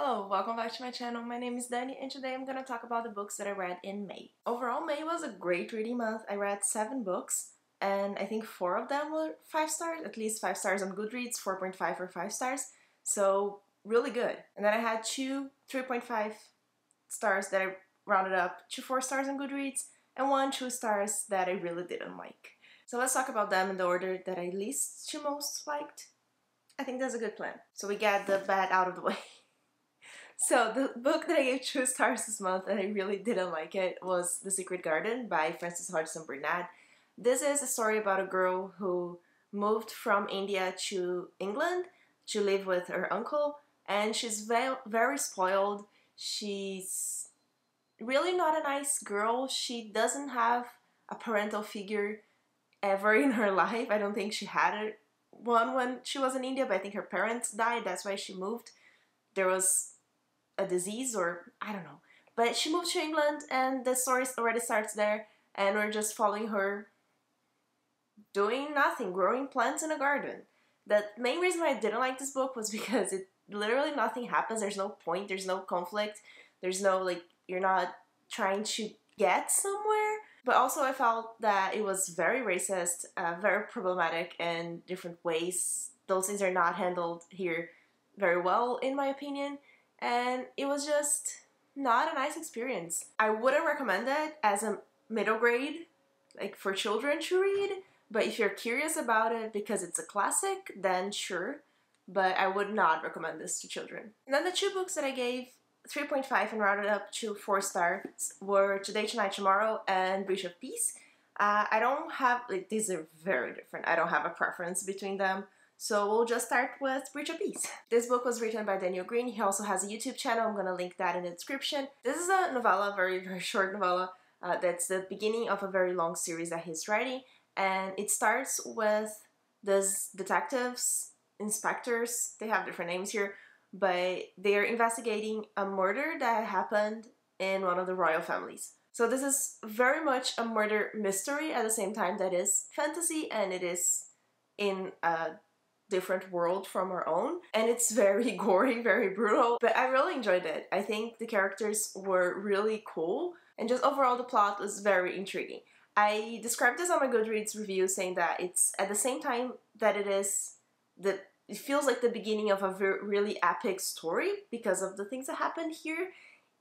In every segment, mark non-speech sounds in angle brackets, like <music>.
Hello, welcome back to my channel. My name is Dani and today I'm going to talk about the books that I read in May. Overall, May was a great reading month. I read seven books and I think four of them were five stars, at least five stars on Goodreads, 4.5 or five stars. So really good. And then I had two 3.5 stars that I rounded up to four stars on Goodreads and one two stars that I really didn't like. So let's talk about them in the order that I least to most liked. I think that's a good plan. So we get the bad out of the way. <laughs> So the book that I gave two stars this month and I really didn't like it was The Secret Garden by Frances Hodgson Burnett. This is a story about a girl who moved from India to England to live with her uncle and she's very, very spoiled. She's really not a nice girl. She doesn't have a parental figure ever in her life. I don't think she had one when she was in India, but I think her parents died. That's why she moved. There was a disease or I don't know. But she moved to England and the story already starts there and we're just following her doing nothing, growing plants in a garden. The main reason I didn't like this book was <laughs> because it literally nothing happens. There's no point, there's no conflict, there's no like you're not trying to get somewhere. But also I felt that it was very racist, uh, very problematic in different ways. Those things are not handled here very well in my opinion and it was just not a nice experience. I wouldn't recommend it as a middle grade, like for children to read, but if you're curious about it because it's a classic, then sure, but I would not recommend this to children. And then the two books that I gave 3.5 and rounded up to 4 stars were Today, Tonight, Tomorrow and Breach of Peace. Uh, I don't have, like, these are very different. I don't have a preference between them. So we'll just start with Breach of Peace. This book was written by Daniel Greene. He also has a YouTube channel. I'm gonna link that in the description. This is a novella, very, very <laughs> short novella. Uh, that's the beginning of a very long series that he's writing. And it starts with these detectives, inspectors, they have different names here, but they're investigating a murder that happened in one of the royal families. So this is very much a murder mystery at the same time that is fantasy and it is in a different world from our own and it's very <laughs> gory very brutal but i really enjoyed it. I think the characters were really cool and just overall the plot was very intriguing. I described this on my goodreads review saying that it's at the same time that it is the it feels like the beginning of a really epic story because of the things that happen here.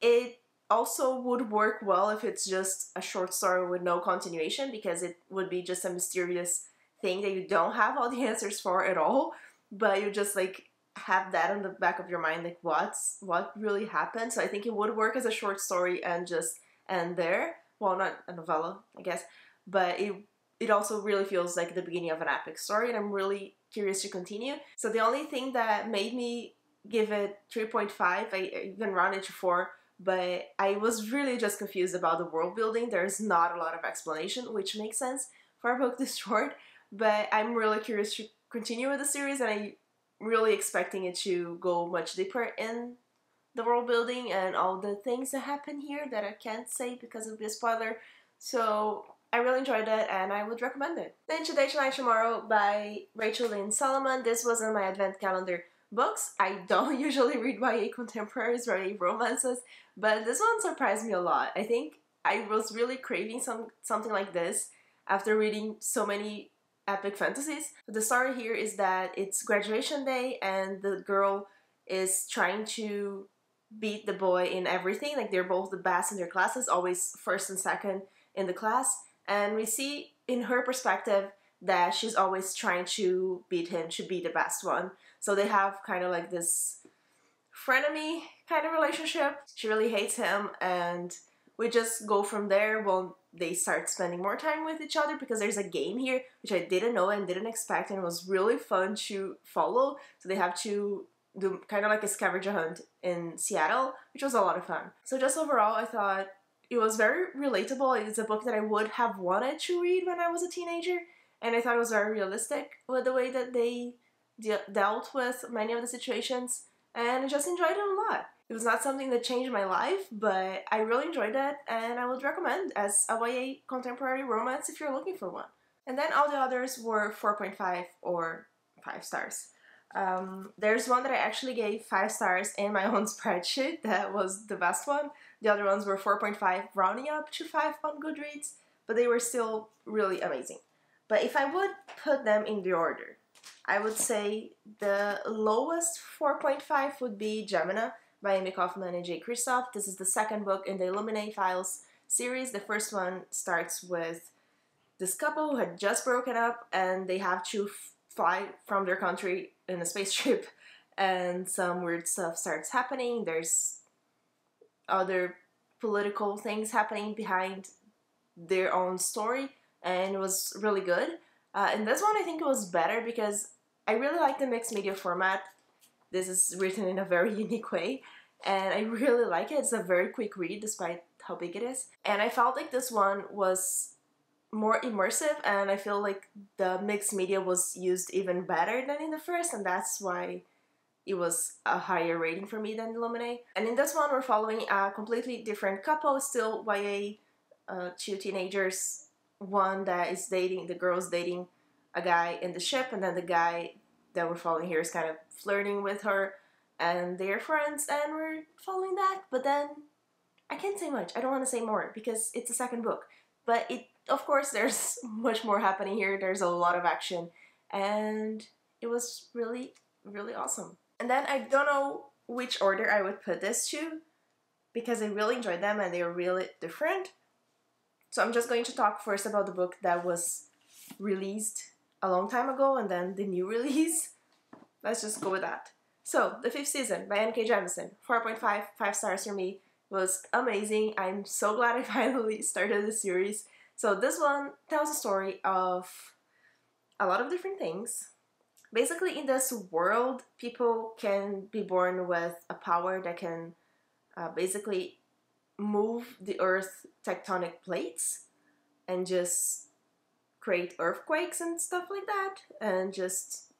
It also would work well if it's just a short story with no continuation because it would be just a mysterious thing that you don't have all the <laughs> answers for at all, but you just like have that on the back of your mind, like what's what really happened. So I think it would work as a short story and just end there. Well, not a novella, I guess, but it it also really feels like the beginning of an epic story, and I'm really curious to continue. So the only thing that made me give it 3.5, I even rounded to 4, but I was really just confused about the world building. There's not a lot of explanation, which makes sense for a book <laughs> this short, but I'm really curious to continue with the series and I'm really expecting it to go much deeper in the world building and all the things that happen here that I can't say because of the spoiler. So I really enjoyed it and I would recommend it. Then Today Tonight Tomorrow by Rachel Lynn Solomon. This was in my advent calendar books. I don't <laughs> usually read YA contemporaries, YA romances, but this one surprised me a lot. I think I was really craving some something like this after reading so many epic fantasies. The story here is that it's graduation day and the girl is trying to beat the boy in everything. Like they're both the best in their classes, always first and second in the class. And we see in her perspective that she's always trying to beat him, to be the best one. So they have kind of like this frenemy kind of relationship. She really hates him and we just go from there. Well, they start spending more time with each other because there's a game here which I didn't know and didn't expect and it was really fun to follow. So they have to do kind of like a scavenger hunt in Seattle, which was a lot of fun. So just overall, I thought it was very relatable. It's a book that I would have wanted to read when I was a teenager, and I thought it was very realistic with the way that they de dealt with many of the situations, and I just enjoyed it a lot. It was not something that changed my life, but I really enjoyed it and I would recommend as a YA contemporary romance if you're looking for one. And then all the others were 4.5 or 5 stars. Um, there's one that I actually gave 5 stars in my <laughs> own spreadsheet. That was the best one. The other ones were 4.5, rounding up to 5 on Goodreads, but they were still really amazing. But if I would put them in the order, I would say the lowest 4.5 would be Gemina by Amie Kaufmann and Jay Kristoff. This is the second book in the Illuminae Files series. The first one starts with this couple who had just broken up and they have to fly from their country in a spaceship <laughs> and some weird stuff starts happening. There's other political things happening behind their own story and it was really good. Uh, and this one I think it was better because I really like the mixed media format. This is written in a very <laughs> unique way and I really like it. It's a very quick read despite how big it is. And I felt like this one was more immersive and I feel like the mixed media was used even better than in the first and that's why it was a higher rating for me than Illuminae. And in this one we're following a completely different couple, still YA, uh, two teenagers, one that is dating, the girl's dating a guy in the ship and then the guy that we're following here is kind of flirting with her and they're friends and we're following that but then I can't say much. I don't want to say more because it's a second book. But it of course <laughs> there's much more happening here. There's a lot of action and it was really really awesome. And then I don't know which order I would put this to because I really enjoyed them and they're really different. So I'm just going to talk first about the book that was released a long time ago and then the new <laughs> release. Let's just go with that. So, The Fifth Season by N.K. Jemisin, 4.5, 5 stars for me, was amazing. I'm so glad I <laughs> finally started the series. So, this one tells a story of a lot of different things. Basically, in this world, people can be born with a power that can uh, basically move the Earth tectonic plates and just create earthquakes and stuff like that, and just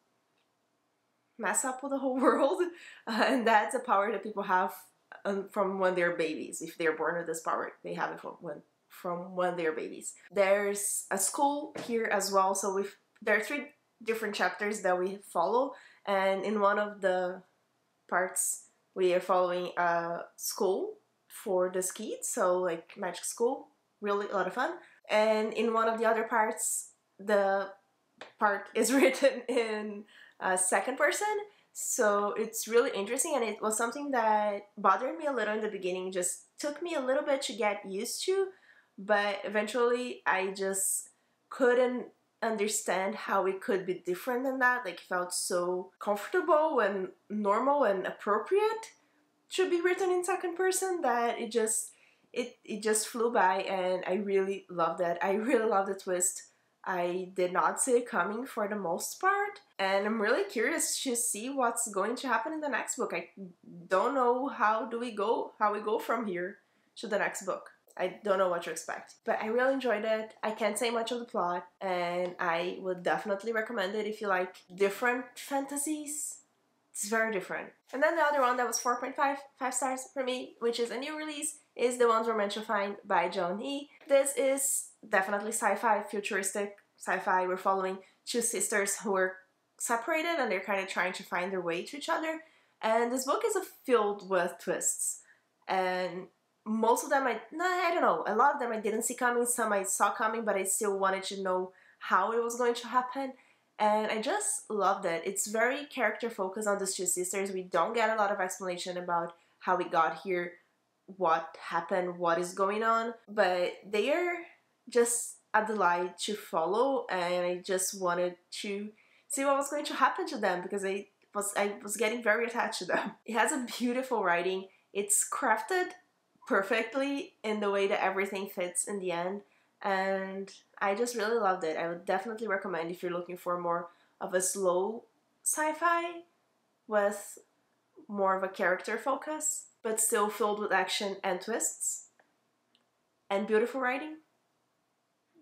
mess up with the whole <laughs> world. Uh, and that's a power that people have um, from when they're babies. If they're born with this power, they have it from when from when they're babies. There's a school here as well. So we there are three different chapters that we follow, and in one of the parts we are following a school for the kids. So like magic school, really a lot of fun. And in one of the other parts, the part <laughs> is written in uh, second person. So it's really interesting, and it was something that bothered me a little in the beginning. Just took me a little bit to get used to, but eventually I just couldn't understand how it could be different than that. Like, felt so comfortable and normal and appropriate to be written in second person that it just it it just flew by, and I really loved that. I <laughs> really love the twist I did not see it coming for the most part, and I'm really curious to see what's going to happen in the next book. I don't know how do we go, how we go from here to the next book. I don't know what to expect. But I really enjoyed it. I can't say much of the plot, and I would definitely recommend it if you like different fantasies. It's very different. And then the other one that was 4.5 5 stars for me, which is a new release, is The to Find by Joan He. This is definitely sci-fi, futuristic sci-fi. We're following two sisters who are separated and they're kind of trying to find their way to each other. And this book is filled with twists. And most of them I no, I don't know. A lot of them I didn't see coming, some I saw coming, but I still wanted to know how it was going to happen. And I just loved it. It's very character focused on these two sisters. We don't get a lot of explanation about how we got here, what happened, what is going on, but they are just a delight to follow and I just wanted to see what was going to happen to them because I was I was getting very attached to them. <laughs> It has a beautiful writing. It's crafted perfectly in the way that everything fits in the end and I just really loved it. I would definitely recommend if you're looking for more of a slow sci-fi with more of a character focus but still filled with action and twists and beautiful writing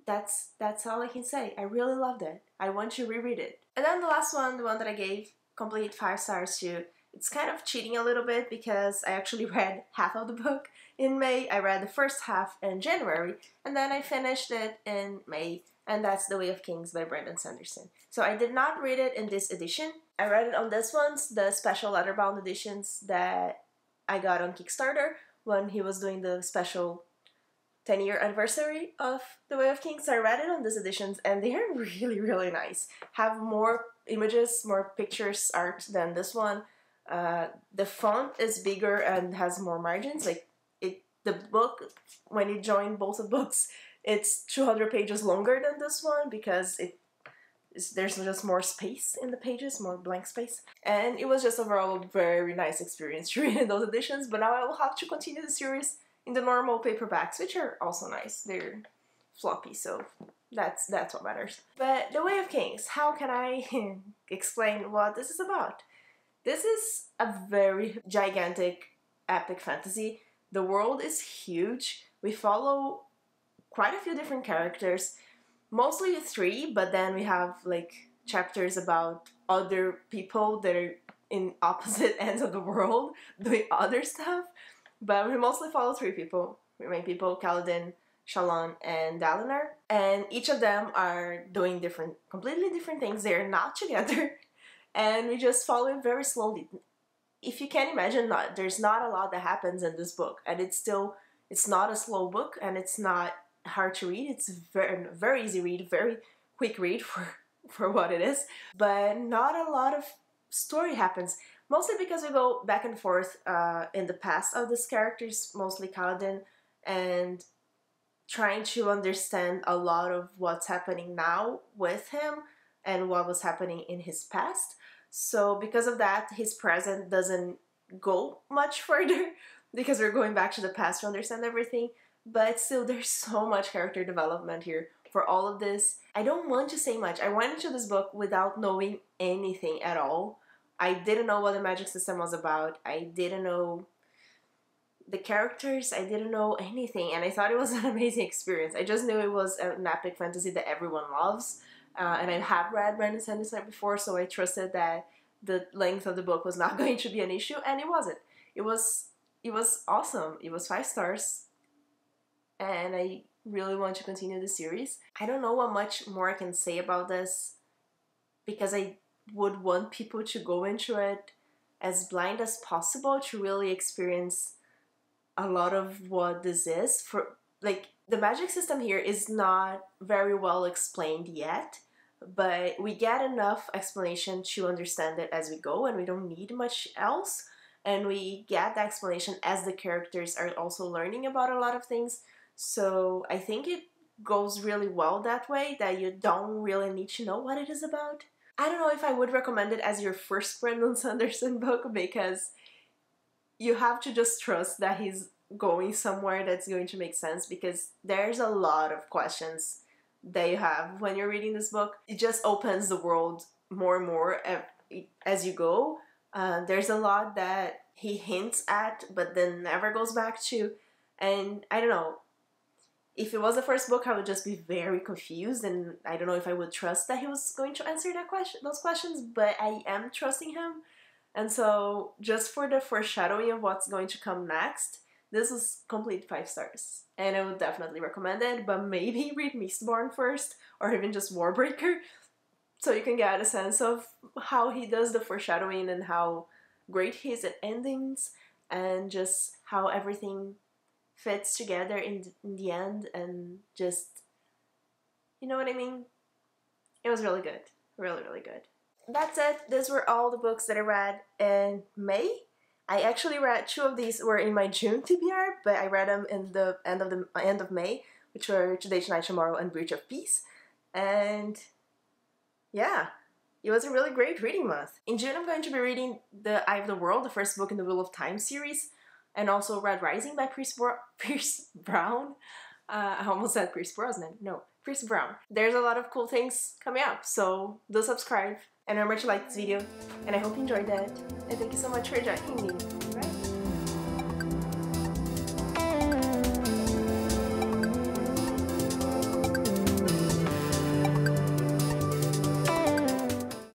that's that's all I can say. I really loved it. I want to reread it. And then the last one, the one that I gave complete five stars to, it's kind of cheating a little bit because I actually <laughs> read half of the book in May. I read the first half in January, and then I finished it in May. And that's The Way of Kings by Brandon Sanderson. So I did not read it in this edition. I read it on this one's, the special letterbound editions that I got on Kickstarter when he was doing the special 10 year anniversary of The Way of Kings. I read it on these editions and they are <laughs> really, really nice. Have more images, more pictures, art than this one. Uh, the font is bigger and has more margins. Like it, the book, when you join both the books, it's 200 pages longer than this one because it there's just more space in the pages, more blank space. And it was just overall a very nice experience <laughs> reading those editions, but now I will have to continue the series in the normal paperbacks, which are also nice. They're floppy, so that's that's what matters. But The Way of Kings, how can I <laughs> explain what this is about? This is a very gigantic epic fantasy. The world is huge. We follow quite a few different characters mostly three, but then we have like chapters about other people that are in <laughs> opposite ends of the world <laughs> doing other stuff. But we mostly follow three people, we main people, Kaladin, Shallan, and Dalinar. And each of them are doing different, completely different things. They're not <laughs> together. And we just follow it very slowly. If you can imagine, not there's not a lot that happens in this book, and it's still it's not a slow book, and it's not hard to read. It's very very easy read, very quick read <laughs> for for what it is. But not a lot of story happens. Mostly because we go back and forth uh, in the past of these characters, mostly Kaladin, and trying to understand a lot of what's happening now with him and what was happening in his past. So because of that, his present doesn't go much <laughs> further because we're going back to the past to understand everything but still there's <laughs> so much character development here for all of this. I don't want to say much. I went into this book without knowing anything at all. I didn't know what the magic system was about. I didn't know the characters. I didn't know anything, and I thought it was <laughs> an amazing experience. I just knew it was an epic fantasy that everyone loves, uh, and I have read Brandon Sanderson before, so I trusted that the length of the book was not <laughs> going to be an issue, and it wasn't. It was it was awesome. It was five stars and I really want to continue the series. I don't know what much more I can say about this because I would want people to go into it as blind as possible to really experience a lot of what this is. For like the magic system here is not very well explained yet but we get enough explanation to understand it as we go and we don't need much else. And we get the explanation as the characters are also learning about a lot of things so I think it goes really well that way that you don't really need to know what it is about. I don't know if I would recommend it as your first <laughs> Brandon Sanderson book because you have to just trust that he's going somewhere that's going to make sense because there's a lot of questions that you have when you're reading this book. It just opens the world more and more as you go. Uh, there's a lot that he hints at but then never goes back to. And I don't know, if it was the first book, I would just be very confused, and I don't know if I would trust that he was going to answer that question, those questions. But I am trusting him, and so just for the foreshadowing of what's going to come next, this is complete five stars, and I would definitely recommend it. But maybe <laughs> read Mistborn first, or even just Warbreaker, so you can get a sense of how he does the foreshadowing and how great he is at endings, and just how everything fits together in, in the end and just you know what I mean? It was really good. Really, really good. That's it. These were all the books that I read in May. I actually read two of these were in my June TBR, but I read them in the end of the end of May, which were Today, Tonight, Tomorrow, and Breach of Peace. And yeah, it was a really great reading month. In June, I'm going to be reading The Eye of the World, the first book in the Wheel of Time series and also Red Rising by Pierce, Bro- <laughs> Pierce Brown. Uh, I almost said Pierce Brosnan. No, Pierce Brown. There's a lot of cool things coming up, so do subscribe. And remember to like this video, and I hope you enjoyed that. And thank you so much for joining me.